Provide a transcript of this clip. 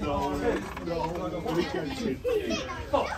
no, no, no, we can't